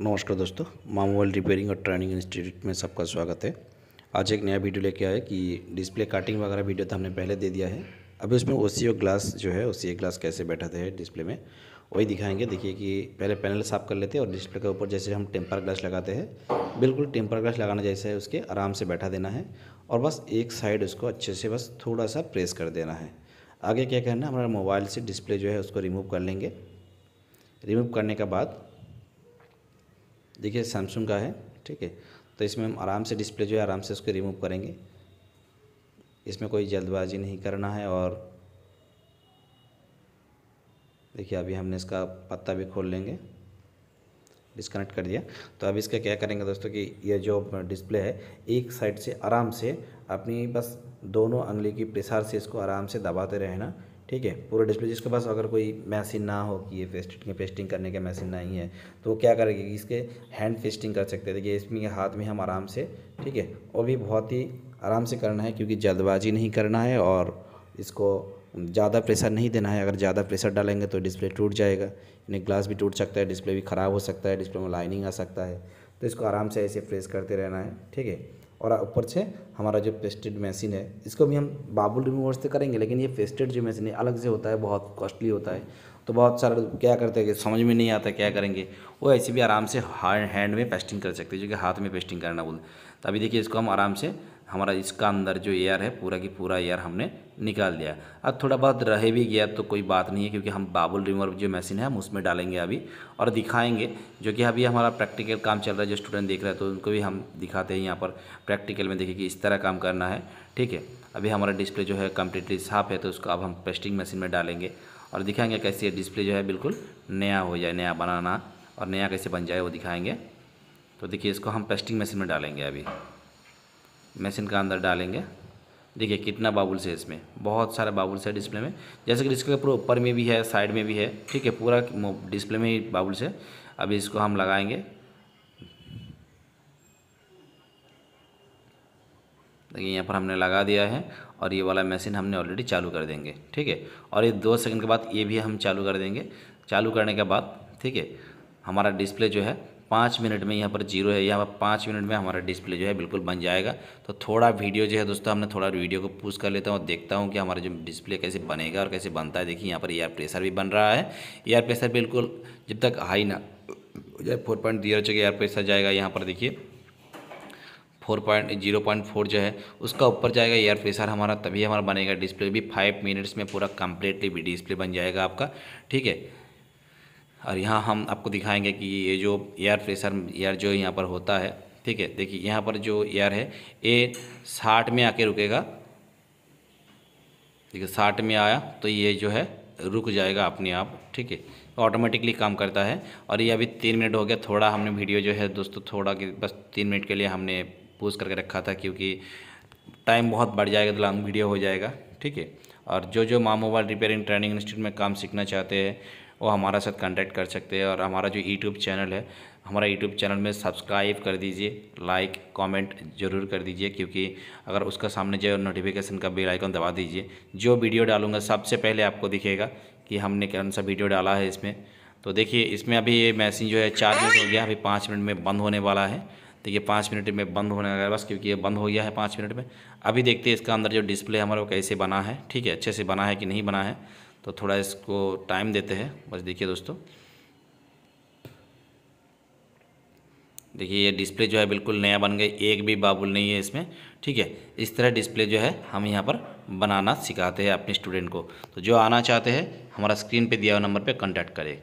नमस्कार दोस्तों मामोबाइल रिपेयरिंग और ट्रेनिंग इंस्टीट्यूट में सबका स्वागत है। आज एक नया वीडियो लेके आए कि डिस्प्ले काटिंग वगैरह वीडियो तो हमने पहले दे दिया है। अभी उसमें ओ ग्लास जो है ओ ग्लास कैसे बैठाते हैं डिस्प्ले में, वही दिखाएँगे। देखिए कि पहले पैनल साफ़ कर लेते हैं और डिस्प्ले के ऊपर जैसे हम टेम्पर ग्लास लगाते हैं, बिल्कुल टेम्पर ग्लास लगाना जैसे है उसके, आराम से बैठा देना है और बस एक साइड उसको अच्छे से बस थोड़ा सा प्रेस कर देना है। आगे क्या करना है, हमारा मोबाइल से डिस्प्ले जो है उसको रिमूव कर लेंगे। रिमूव करने के बाद देखिए सैमसंग का है, ठीक है? तो इसमें हम आराम से डिस्प्ले जो है, आराम से उसको रिमूव करेंगे। इसमें कोई जल्दबाजी नहीं करना है और देखिए, अभी हमने इसका पत्ता भी खोल लेंगे। डिस्कनेक्ट कर दिया। तो अब इसका क्या करेंगे दोस्तों कि ये जो डिस्प्ले है, एक साइड से आराम से अपनी बस दोनों अंगली की प्रेसार से इसको आराम से दबाते रहना। ठीक है? पूरा डिस्प्ले जिसके पास अगर कोई मशीन ना हो कि ये पेस्टिंग पेस्टिंग करने का मशीन नहीं है तो वो क्या करेगी इसके हैंड पेस्टिंग कर सकते हैं देखिए इसमें, हाथ में हम आराम से, ठीक है? और भी बहुत ही आराम से करना है क्योंकि जल्दबाजी नहीं करना है और इसको ज़्यादा प्रेशर नहीं देना है। अगर ज़्यादा प्रेशर डालेंगे तो डिस्प्ले टूट जाएगा। यानी ग्लास भी टूट सकता है डिस्प्ले भी ख़राब हो सकता है डिस्प्ले में लाइनिंग आ सकता है। तो इसको आराम से ऐसे प्रेस करते रहना है, ठीक है? और ऊपर से हमारा जो पेस्टेड मशीन है, इसको भी हम बाबुल रिमूवर से करेंगे, लेकिन ये पेस्टेड जो मशीन है, अलग से होता है, बहुत कॉस्टली होता है। तो बहुत सारे क्या करते हैं कि समझ में नहीं आता क्या करेंगे। वो ऐसे भी आराम से हैंड में पेस्टिंग कर सकते हैं, जो कि हाथ में पेस्टिंग करना बोलते तो अभी देखिए इसको हम आराम से, हमारा इसका अंदर जो एयर है, पूरा की पूरा एयर हमने निकाल दिया। अब थोड़ा बहुत रह भी गया तो कोई बात नहीं है, क्योंकि हम बाबुल रिमूवर जो मशीन है, हम उसमें डालेंगे अभी और दिखाएँगे, जो कि अभी हमारा प्रैक्टिकल काम चल रहा है, जो स्टूडेंट देख रहे हैं तो उनको भी हम दिखाते हैं यहाँ पर प्रैक्टिकल में, देखिए कि इस तरह काम करना है। ठीक है, अभी हमारा डिस्प्ले जो है कम्प्लीटली साफ़ है तो उसको अब हम पेस्टिंग मशीन में डालेंगे और दिखाएँगे कैसे डिस्प्ले जो है बिल्कुल नया हो जाए, नया बनाना और नया कैसे बन जाए वो दिखाएँगे। तो देखिए, इसको हम पेस्टिंग मशीन में डालेंगे अभी। मशीन का अंदर डालेंगे। देखिए, कितना बाबुल्स है इसमें, बहुत सारे बाबुल्स है डिस्प्ले में। जैसे कि डिस्प्ले पूरा ऊपर में भी है साइड में भी है, ठीक है, पूरा डिस्प्ले में ही बाबुल्स है अभी इसको हम लगाएँगे। देखिए, यहाँ पर हमने लगा दिया है और ये वाला मशीन हमने ऑलरेडी चालू कर देंगे, ठीक है। और ये दो सेकंड के बाद ये भी हम चालू कर देंगे। चालू करने के बाद, ठीक है, हमारा डिस्प्ले जो है पाँच मिनट में यहाँ पर ज़ीरो है, यहाँ पर पाँच मिनट में हमारा डिस्प्ले जो है बिल्कुल बन जाएगा। तो थोड़ा वीडियो जो है दोस्तों, हमने थोड़ा वीडियो को पूछ कर लेता हूँ देखता हूँ कि हमारा जो डिस्प्ले कैसे बनेगा और कैसे बनता है। देखिए, यहाँ पर एयर प्रेशर भी बन रहा है। एयर प्रेशर बिल्कुल जब तक हाई ना फोर पॉइंट ज़ीरो जगह एयर प्रेशर जाएगा यहाँ पर, देखिए। Four point zero point four जो है, उसका ऊपर जाएगा एयर प्रेशर हमारा, तभी हमारा बनेगा डिस्प्ले। भी फाइव मिनट्स में पूरा कम्प्लीटली डिस्प्ले बन जाएगा आपका, ठीक है। और यहाँ हम आपको दिखाएँगे कि ये जो एयर प्रेशर एयर जो यहाँ पर होता है, ठीक है? देखिए, यहाँ पर जो एयर है, ये साठ में आके रुकेगा। देखिए, साठ में आया तो ये जो है रुक जाएगा अपने आप, ठीक है? ऑटोमेटिकली काम करता है। और ये अभी तीन मिनट हो गया, थोड़ा हमने वीडियो जो है, दोस्तों, थोड़ा कि बस तीन मिनट के लिए हमने पूज करके रखा था, क्योंकि टाइम बहुत बढ़ जाएगा तो लॉन्ग वीडियो हो जाएगा, ठीक है? और जो जो माँ मोबाइल रिपेयरिंग ट्रेनिंग इंस्टीट्यूट में काम सीखना चाहते हैं वो हमारा साथ कांटेक्ट कर सकते हैं और हमारा जो यूट्यूब चैनल है, हमारा यूट्यूब चैनल में सब्सक्राइब कर दीजिए लाइक कमेंट ज़रूर कर दीजिए, क्योंकि अगर उसका सामने जो नोटिफिकेशन का बेल आइकन दबा दीजिए, जो वीडियो डालूँगा सबसे पहले आपको दिखेगा कि हमने कौन सा वीडियो डाला है इसमें। तो देखिए, इसमें अभी ये मैसेज जो है चार मिनट हो गया, अभी पाँच मिनट में बंद होने वाला है। तो ये पाँच मिनट में बंद होने वाला बस, क्योंकि ये बंद हो गया है पाँच मिनट में। अभी देखते हैं इसका अंदर जो डिस्प्ले हमारा वो कैसे बना है, ठीक है, अच्छे से बना है कि नहीं बना है। तो थोड़ा इसको टाइम देते हैं। बस देखिए दोस्तों। देखिए, ये डिस्प्ले जो है बिल्कुल नया बन गया एक भी बाबुल नहीं है इसमें। ठीक है, इस तरह डिस्प्ले जो है हम यहाँ पर बनाना सिखाते हैं अपने स्टूडेंट को। तो जो आना चाहते हैं, हमारा स्क्रीन पे दिया हुआ नंबर पे कांटेक्ट करें।